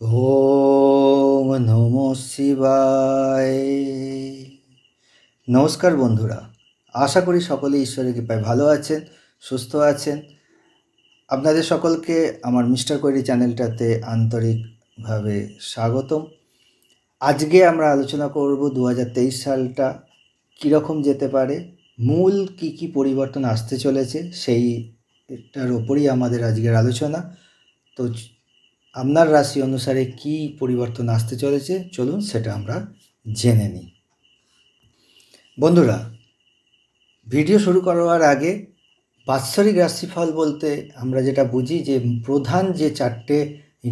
ওম নম শিবায়। নমস্কার বন্ধুরা, আশা করি সকলে ঈশ্বরের কৃপায় ভালো আছেন, সুস্থ আছেন। আপনাদের সকলকে আমার মিস্টার কোয়েরি চ্যানেলটাতে আন্তরিকভাবে স্বাগতম। আজকে আমরা আলোচনা করব দু হাজার তেইশ সালটা কীরকম যেতে পারে, মূল কি কি পরিবর্তন আসতে চলেছে, সেইটার ওপরই আমাদের আজকের আলোচনা। তো আপনার রাশি অনুসারে কি পরিবর্তন আসতে চলেছে? চলুন সেটা আমরা জেনে নিই। বন্ধুরা, ভিডিও শুরু করার আগে বাৎসরিক রাশিফল বলতে আমরা যেটা বুঝি যে প্রধান যে চারটে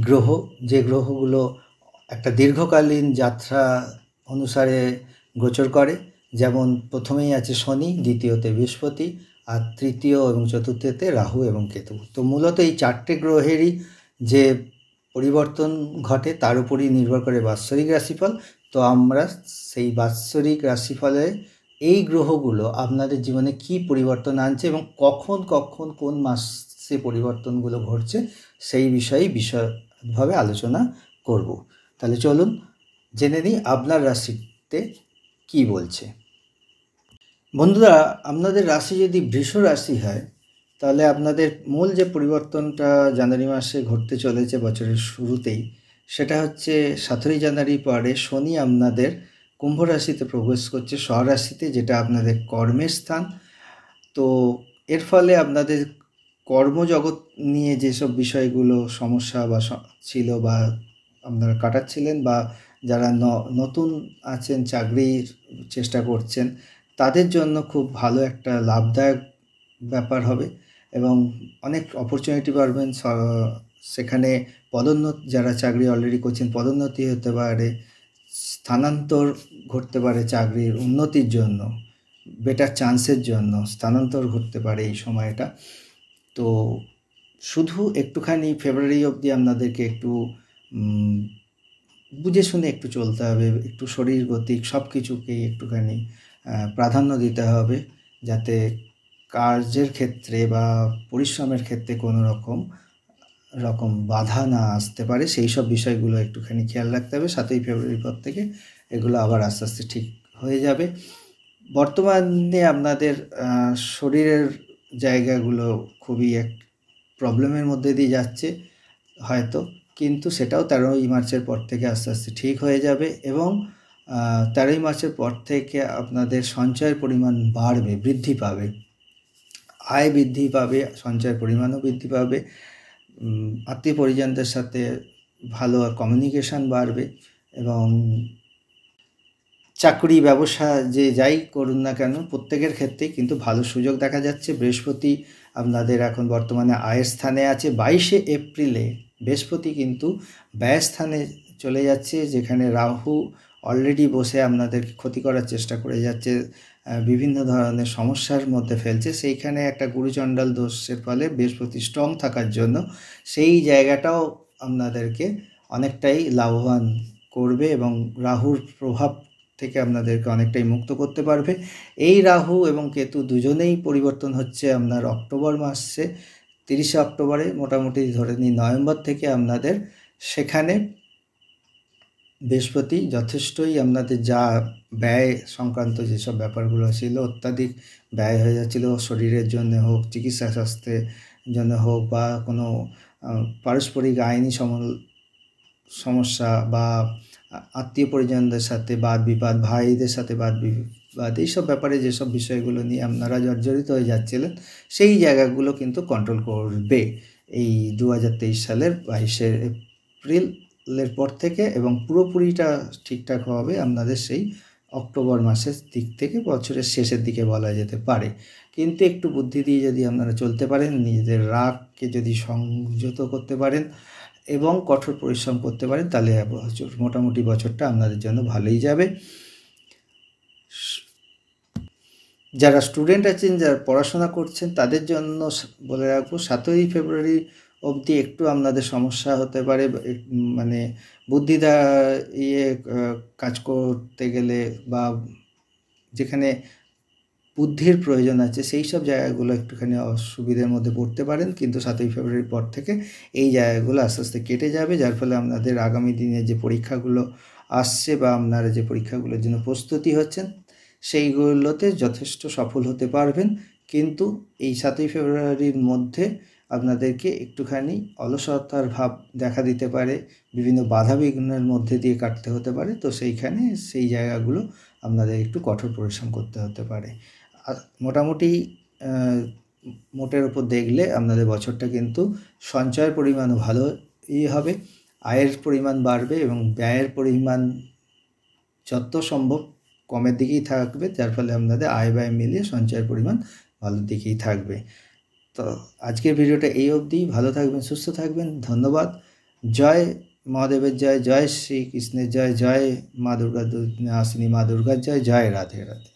গ্রহ, যে গ্রহগুলো একটা দীর্ঘকালীন যাত্রা অনুসারে গোচর করে, যেমন প্রথমেই আছে শনি, দ্বিতীয়তে বৃহস্পতি, আর তৃতীয় এবং চতুর্থতে রাহু এবং কেতু। তো মূলত এই চারটে গ্রহেরই যে পরিবর্তন ঘটে, তার উপরই নির্ভর করে বাৎসরিক রাশিফল। তো আমরা সেই বাৎসরিক রাশিফলে এই গ্রহগুলো আপনাদের জীবনে কি পরিবর্তন আনছে এবং কখন কখন, কোন মাসে পরিবর্তনগুলো ঘটছে সেই বিষয়ে বিশদভাবে আলোচনা করব। তাহলে চলুন জেনে নিই আপনার রাশিতে কি বলছে। বন্ধুরা, আপনাদের রাশি যদি বৃষ রাশি হয় তাহলে আপনাদের মূল যে পরিবর্তনটা জানুয়ারি মাসে ঘটতে চলেছে বছরের শুরুতেই, সেটা হচ্ছে সতেরোই জানুয়ারি পরে শনি আপনাদের কুম্ভ রাশিতে প্রবেশ করছে স্বরাশিতে যেটা আপনাদের কর্মের স্থান। তো এর ফলে আপনাদের কর্মজগৎ নিয়ে যেসব বিষয়গুলো সমস্যা বা ছিল বা আপনারা কাটাচ্ছিলেন বা যারা নতুন আছেন, চাকরির চেষ্টা করছেন, তাদের জন্য খুব ভালো একটা লাভদায়ক ব্যাপার হবে। এবং অনেক অপরচুনিটি পারবেন সেখানে পদোন্নতি, যারা চাকরি অলরেডি করছেন, পদোন্নতি হতে পারে, স্থানান্তর ঘটতে পারে চাকরির উন্নতির জন্য বেটার চান্সের জন্য স্থানান্তর ঘটতে পারে এই সময়টা। তো শুধু একটুখানি ফেব্রুয়ারি অবধি আপনাদেরকে একটু বুঝে শুনে একটু চলতে হবে, একটু শরীর গতিক সব কিছুকেই একটুখানি প্রাধান্য দিতে হবে, যাতে কার্যের ক্ষেত্রে বা পরিশ্রমের ক্ষেত্রে কোনো রকম রকম বাধা না আসতে পারে। সেই সব বিষয়গুলো একটুখানি খেয়াল রাখতে হবে। সাতই ফেব্রুয়ারির পর থেকে এগুলো আবার আস্তে আস্তে ঠিক হয়ে যাবে। বর্তমানে আপনাদের শরীরের জায়গাগুলো খুবই এক প্রবলেমের মধ্যে দিয়ে যাচ্ছে হয়তো। কিন্তু সেটাও তেরোই মার্চের পর থেকে আস্তে আস্তে ঠিক হয়ে যাবে এবং তেরোই মার্চের পর থেকে আপনাদের সঞ্চয়ের পরিমাণ বাড়বে, বৃদ্ধি পাবে। আয় বৃদ্ধি পাবে, সঞ্চয়ের পরিমাণও বৃদ্ধি পাবে আত্মীয় পরিজনদের সাথে ভালো কমিউনিকেশান বাড়বে এবং চাকরি, ব্যবসা যে যাই করুন না কেন, প্রত্যেকের ক্ষেত্রে কিন্তু ভালো সুযোগ দেখা যাচ্ছে। বৃহস্পতি আপনাদের এখন বর্তমানে আয়ের স্থানে আছে। বাইশে এপ্রিলে বৃহস্পতি কিন্তু ব্যয় স্থানে চলে যাচ্ছে, যেখানে রাহু অলরেডি বসে আপনাদের ক্ষতি করার চেষ্টা করে যাচ্ছে বিভিন্ন ধরনের সমস্যার মধ্যে ফেলছে। সেইখানে একটা গুরুচণ্ডাল দোষের ফলে বৃহস্পতি স্ট্রং থাকার জন্য সেই জায়গাটাও আপনাদেরকে অনেকটাই লাভবান করবে এবং রাহুর প্রভাব থেকে আপনাদেরকে অনেকটাই মুক্ত করতে পারবে। এই রাহু এবং কেতু দুজনেই পরিবর্তন হচ্ছে আপনার অক্টোবর মাসে, তিরিশে অক্টোবরে, মোটামুটি ধরে নিই নভেম্বর থেকে আপনাদের সেখানে বৃহস্পতি যথেষ্টই আপনাদের যা ব্যয় সংক্রান্ত যেসব ব্যাপারগুলো ছিল অত্যাধিক ব্যয় হয়ে যাচ্ছিল, শরীরের জন্য হোক, চিকিৎসা স্বাস্থ্যের জন্য হোক বা কোনো পারস্পরিক আইনি সমস্যা বা আত্মীয় পরিজনদের সাথে বাদ বিবাদ, ভাইদের সাথে বাদ বিবাদ, এইসব ব্যাপারে যেসব বিষয়গুলো নিয়ে আপনারা জর্জরিত হয়ে যাচ্ছিলেন, সেই জায়গাগুলো কিন্তু কন্ট্রোল করবে এই দু হাজার তেইশ সালের বাইশে এপ্রিল এর পর থেকে এবং পুরোপুরিটা ঠিকঠাক হবে আপনাদের সেই অক্টোবর মাসের দিক থেকে, বছরের শেষের দিকে বলা যেতে পারে। কিন্তু একটু বুদ্ধি দিয়ে যদি আপনারা চলতে পারেন, নিজেদের রাগকে যদি সংযত করতে পারেন এবং কঠোর পরিশ্রম করতে পারেন, তাহলে বছর, মোটামুটি বছরটা আপনাদের জন্য ভালোই যাবে। যারা স্টুডেন্ট আছেন, যারা পড়াশোনা করছেন, তাদের জন্য বলে রাখব, সাতই ফেব্রুয়ারি অবধি একটু আপনাদের সমস্যা হতে পারে মানে বুদ্ধিদা ইয়ে কাজ করতে গেলে বা যেখানে বুদ্ধির প্রয়োজন আছে সেই সব জায়গাগুলো একটুখানি অসুবিধার মধ্যে পড়তে পারেন। কিন্তু সাতই ফেব্রুয়ারির পর থেকে এই জায়গাগুলো আস্তে আস্তে কেটে যাবে, যার ফলে আপনাদের আগামী দিনে যে পরীক্ষাগুলো আসছে বা আপনারা যে পরীক্ষাগুলোর জন্য প্রস্তুতি হচ্ছেন, সেইগুলোতে যথেষ্ট সফল হতে পারবেন। কিন্তু এই সাতই ফেব্রুয়ারির মধ্যে আপনাদেরকে একটুখানি অলসতার ভাব দেখা দিতে পারে, বিভিন্ন বাধা বিঘ্নের মধ্যে দিয়ে কাটতে হতে পারে। তো সেইখানে সেই জায়গাগুলো আপনাদের একটু কঠোর পরিশ্রম করতে হতে পারে। মোটামুটি মোটের ওপর দেখলে আপনাদের বছরটা কিন্তু সঞ্চয়ের পরিমাণও ভালোই হবে, আয়ের পরিমাণ বাড়বে এবং ব্যয়ের পরিমাণ যত সম্ভব কমের দিকেই থাকবে, যার ফলে আপনাদের আয় ব্যয় মিলিয়ে সঞ্চয়ের পরিমাণ ভালোর দিকেই থাকবে। তো আজকের ভিডিওটা এই অবধি ভালো থাকবেন সুস্থ থাকবেন ধন্যবাদ জয় মহাদেবের জয় জয় শ্রীকৃষ্ণের জয় জয় মা দুর্গা আসিনী মা দুর্গার জয় জয় রাধে রাধে